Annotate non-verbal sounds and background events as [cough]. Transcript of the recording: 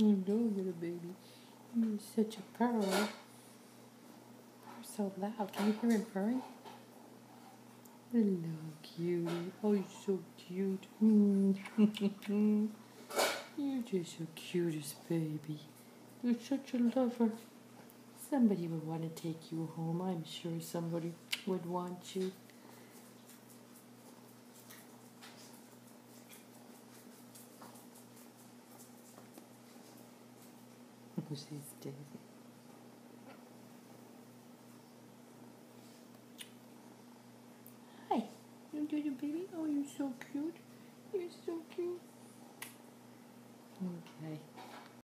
Hello, little baby. You're such a pearl. You're so loud. Can you hear him purring? Hello, cutie. Oh, you're so cute. [laughs] you're just the cutest baby. You're such a lover. Somebody would want to take you home. I'm sure somebody would want you. She's Daisy. Hi, you little baby. Oh, you're so cute. You're so cute. Okay.